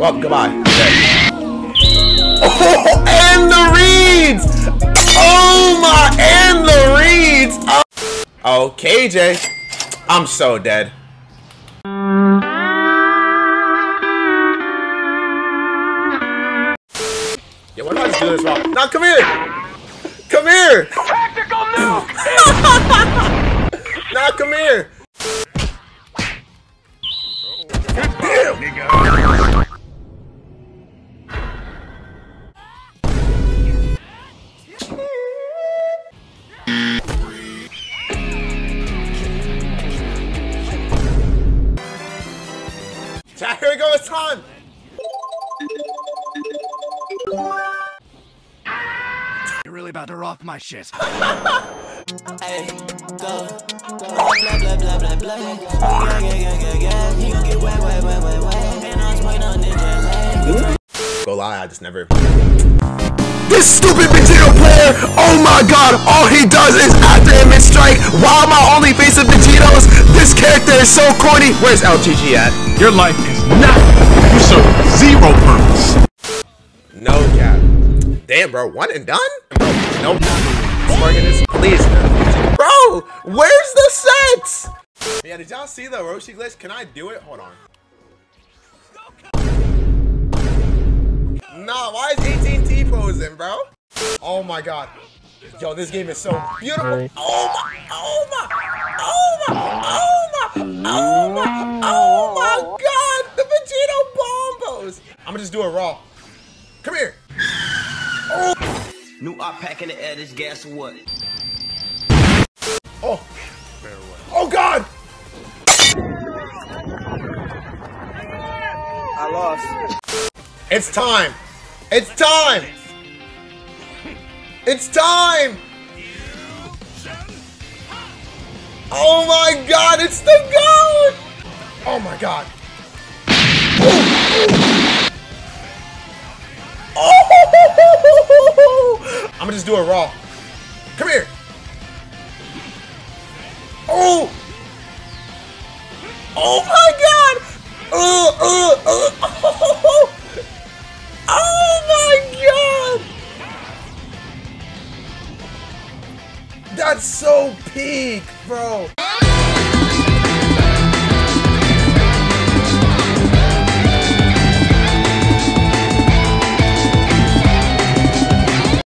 Well, goodbye. Oh, and the reads! Oh my, and the reads! Oh, oh KJ. I'm so dead. Yeah, what if I just do this wrong? Now come here! Come here! Tactical nuke! Now come here! Chat, here we go, it's time! You're really about to rock my shit. Hey, go, go, blah, blah, blah, blah, blah. Yeah, yeah, yeah, yeah, yeah. Gon' get wet, wet, wet, wet, wet. And I'm spraying on. Go lie, I just never. This stupid Vegito player, oh my god, all he does is after him and strike while my only face of Vegetos. This character is so corny. Where's LGG at? Your life is nothing. You serve zero purpose. No cap. Damn, bro, one and done? Nope. Sparking this, please. Bro, where's the sets? Yeah, did y'all see the Roshi glitch? Can I do it? Hold on. Bro? Oh my god. Yo, this game is so beautiful. Oh my, oh my, oh my, oh my, oh my, oh my god. The Vegito bomb pose. I'm gonna just do it raw. Come here. Oh. New art pack in the air, this gas what? Oh. Oh God. I lost. It's time. It's time. It's time. Oh my God! It's the goat. Oh my God. Oh! I'm gonna just do it raw. Come here. Oh! Oh my god! Uh, uh, uh, That's so peak, bro.